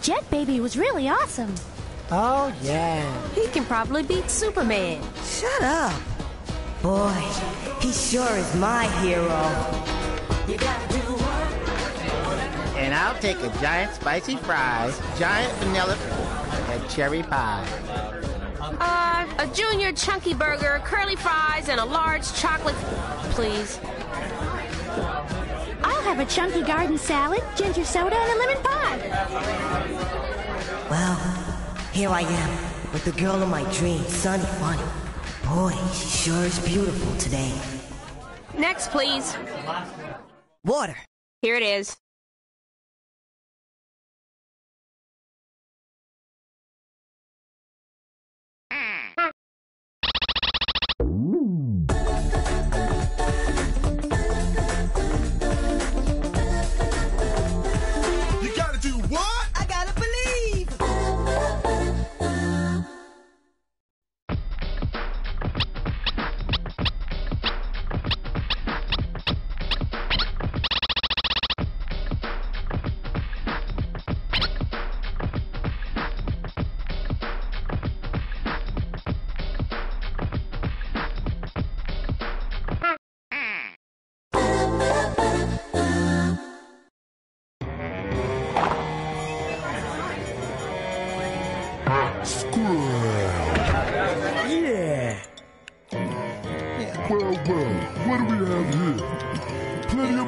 Whew, Jet Baby was really awesome. Oh, yeah. He can probably beat Superman. Shut up. Boy, he sure is my hero. And I'll take a giant spicy fries, giant vanilla, and cherry pie. Uh, a junior chunky burger, curly fries, and a large chocolate, please. I'll have a chunky garden salad, ginger soda, and a lemon pie. Well, here I am with the girl of my dreams, Sunny Funny. Boy, she sure is beautiful today. Next, please. Water. Here it is.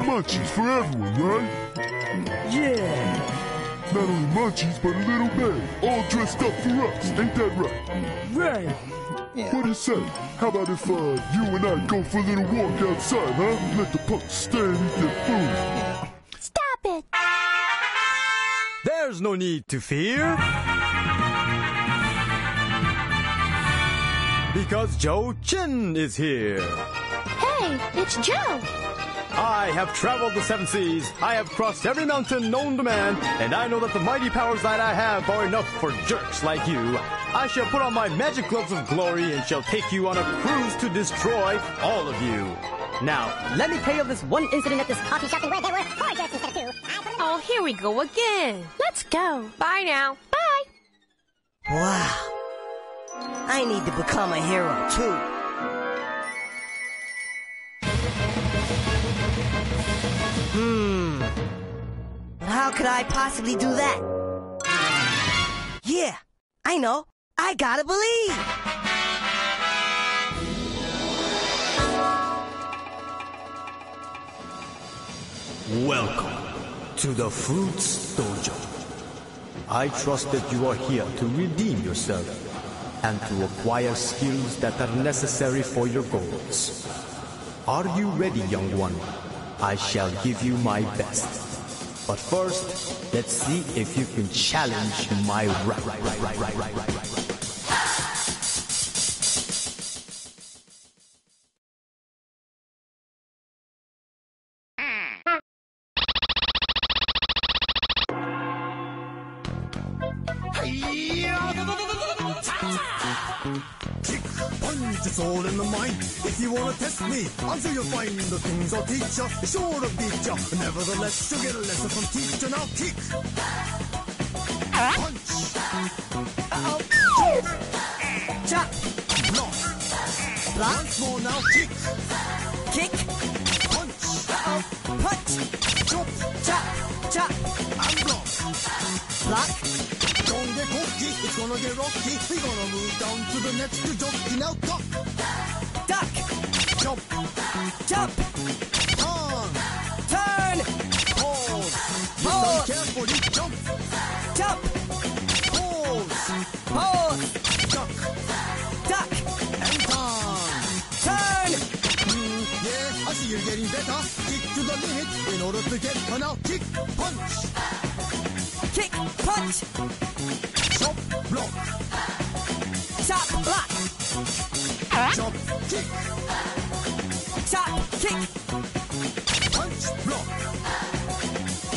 Munchies for everyone, right? Yeah. Not only munchies, but a little bag, all dressed up for us. Ain't that right? Right. What do you say? How about if uh, you and I go for a little walk outside, huh? Let the punks stay and eat their food. Stop it! There's no need to fear. Because Joe Chin is here. Hey, it's Joe. I have traveled the seven seas. I have crossed every mountain known to man, and I know that the mighty powers that I have are enough for jerks like you. I shall put on my magic gloves of glory and shall take you on a cruise to destroy all of you. Now, let me tell you of this one incident at this coffee shop where there were four jerks instead of two. Oh, here we go again. Let's go. Bye now. Bye. Wow. I need to become a hero, too. Hmm. But how could I possibly do that? Yeah, I know. I gotta believe. Welcome to the Fruits Dojo. I trust that you are here to redeem yourself and to acquire skills that are necessary for your goals. Are you ready, young one? I shall give you my best. But first, let's see if you can challenge my right. Punch, it's all in the mind. If you wanna test me, I'm sure you'll find the things I'll teach ya. Sure to beat ya. Nevertheless, you'll get a lesson from teacher. Now kick. Punch. Uh-oh. Chop, Block. block, Once more now, kick, gonna get rocky. We're gonna move down to the next jockey. Now duck. duck, Jump. jump, On. turn, Pause. Pause. carefully. Jump. jump, Pause. pose, Duck. duck, And turn. turn, Mm, yeah, I see you're getting better. Kick to the limit in order to get her now. Kick, punch, kick, punch, chop, block, chop, kick, chop, kick, punch, block.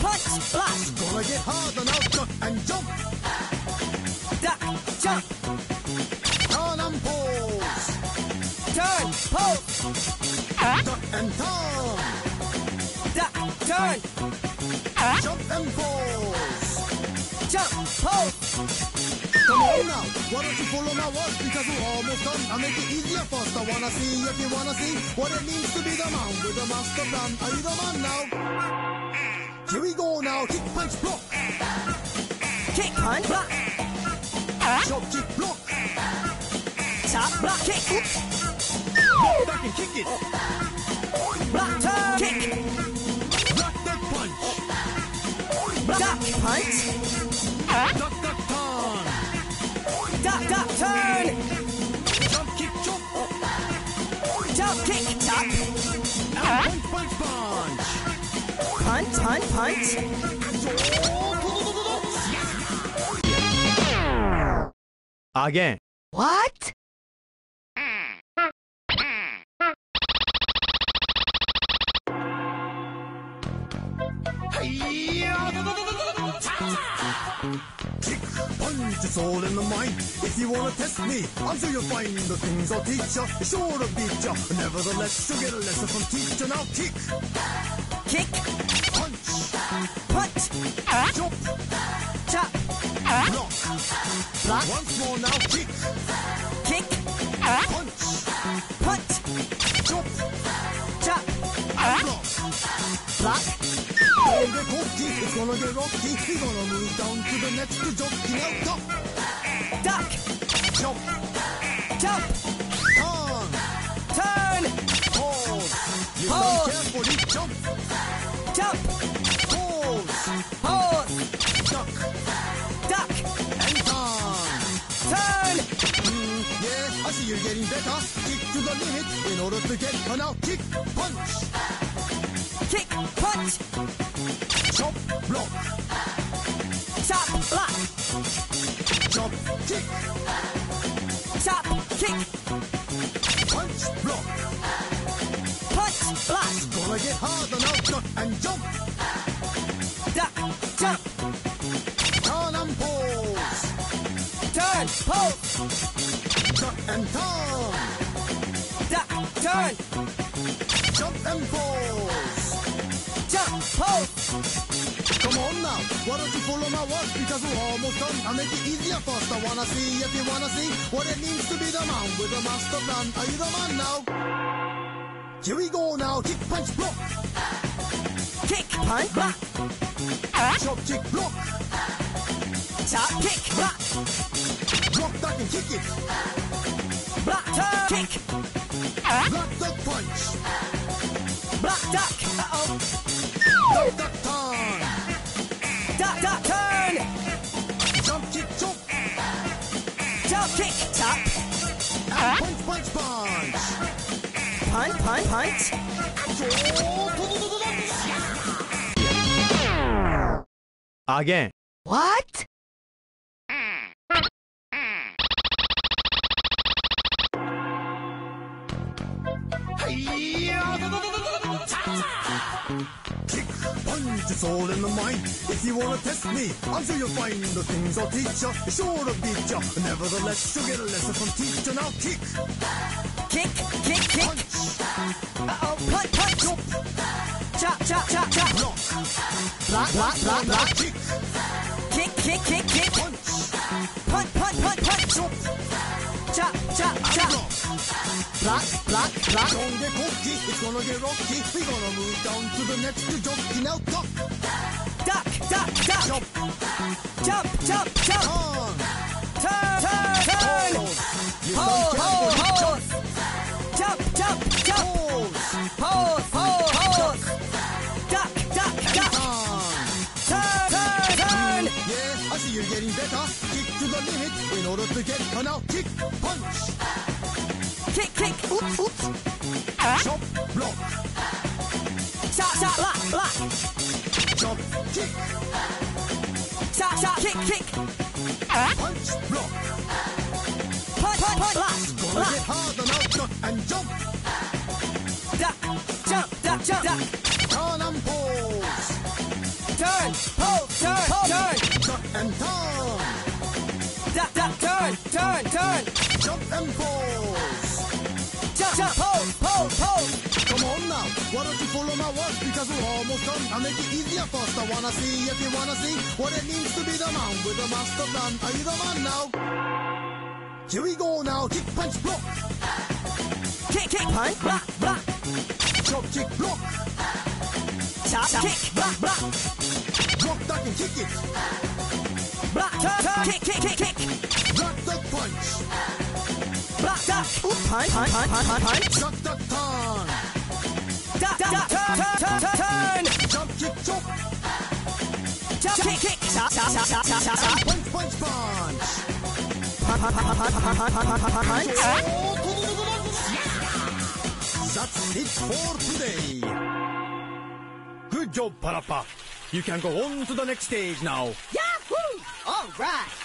punch, block, Gonna get harder now. Duck and jump, duck, jump, turn and pose. turn, pose, Duck and turn, why don't you follow my words because we're almost done. I make it easier first. I wanna see if you wanna see what it means to be the man with the master plan. Are you the man now? Here we go now. Kick, punch, block. Kick, punch, block. Chop, kick, block. Chop, block, kick. Block back and kick it. Block, turn, kick. Block that punch. Block, punch. Jump, kick, chop. Jump, kick, chop. And punch, punch, punch. Punch, punch, punch. Again. What? It's all in the mind. If you wanna test me, I'm sure you'll find the things I'll teach ya. Sure to beat ya. Nevertheless, you'll get a lesson from teacher. Now kick, Kick, punch, punch. jump, Chop, block. block, Once more now, kick, it's gonna get rocky. We're gonna move down to the next jockey. Now duck, Duck, jump, jump, turn, turn. Listen Pause. carefully, jump, jump, pause, pause. duck, Duck, and turn. turn. Mm, yeah, I see you're getting better. Kick to the limit in order to get a now kick, punch, Kick, punch. Chop, block, Chop, block. chop, kick, Chop, kick, punch, block. punch, block. Gonna get hard harder now, duck and jump, Duck, jump, turn and pause, turn, pose. duck and turn, Come on now, why don't you follow my words because we're almost done. I make it easier first. I wanna see if you wanna see what it means to be the man with a master plan. Are you the man now? Here we go now, kick, punch, block, Kick, punch, block. chop, kick, block, Chop, kick, block. block, duck and kick it, Block, kick. block, duck, punch, Block, duck. Uh-oh. Again. What? Kick, punch, it's all in the mind. If you wanna test me, I'm sure you'll find the things I'll teach ya. Sure to beat ya. Nevertheless, you'll get a lesson from teacher. Now kick, Kick, kick, kick. Uh-oh, Punch, punch. jump, Chop, chop, chop, chop. block, Block, block, block, Kick, Kick, kick, kick, punch, Punch, punch, punch, Chop, chop, chop. block. Block, block. Don't get cocky, it's gonna get rocky. We gonna move down to the next jockey. Now duck, Duck, duck, duck. jump, Jump, jump, jump. turn, Turn, turn, Hold, hold. Getting better. Kick to the limit in order to get a now kick, punch, Kick, kick. Oops, oops. chop, block, Shot, shot, lock, lock. chop, kick, Shot, shot, kick, kick. punch, block. Punch, punch, punch. Lock, Gonna lock. get harder now, duck and jump, Duck, jump, duck, jump, duck. Jump and pause, Jump, jump, pose, pose, pose. Come on now, why don't you follow my words because we're almost done. I make it easier first. I wanna see if you wanna see what it means to be the man with a master plan. Are you the man now? Here we go now. Kick, punch, block. Kick, kick, punch, block, block. Chop, kick, block. Chop, kick, block, block. Drop, duck, and kick it. Block, kick, kick, kick, kick. Duck, duck, punch. Punch, punch, punch, punch, punch. Duck, duck, turn. Turn, turn, turn. Jump, kick, chop. Jump, kick, kick. Chop, chop. Punch, punch, punch. That's it for today. Good job, PaRappa. You can go on to the next stage now. Yahoo! All right.